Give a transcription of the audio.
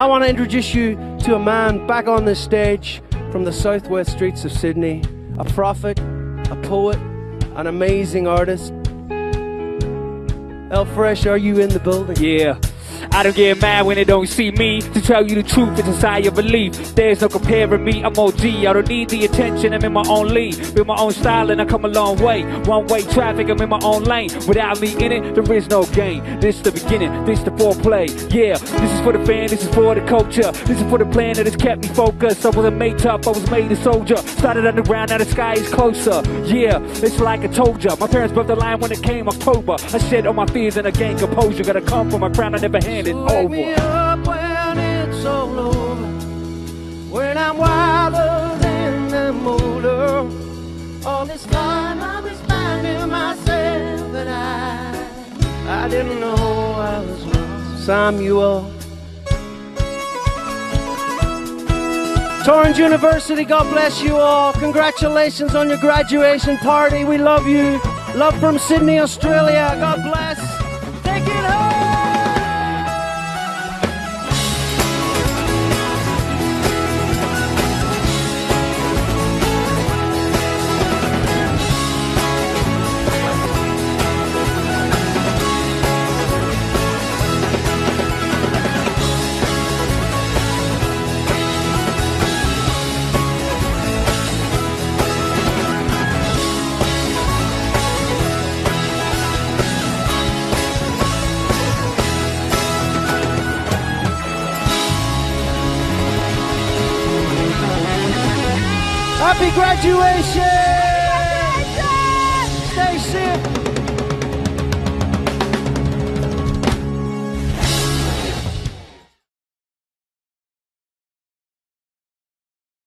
I want to introduce you to a man back on this stage from the southwest streets of Sydney, a prophet, a poet, an amazing artist. L-Fresh, are you in the building? Yeah. I don't get mad when they don't see me. To tell you the truth, it's inside of belief. There's no comparing me, I'm OG. I don't need the attention, I'm in my own league. With my own style, and I come a long way. One way traffic, I'm in my own lane. Without me in it, there is no gain. This the beginning, this the foreplay. Yeah, this is for the fan, this is for the culture. This is for the plan that has kept me focused. I wasn't made tough, I was made a soldier. Started underground, now the sky is closer. Yeah, it's like I told ya. My parents broke the line when it came October. I shed all my fears and I gained composure. Gotta come from my crown, I never handed Wake me up when it's all over. When I'm wilder than the motor. All this time I was finding myself that I I didn't know I was lost. Samuel. Torrens University, God bless you all. Congratulations on your graduation party. We love you. Love from Sydney, Australia. God bless. Take it home. Happy graduation!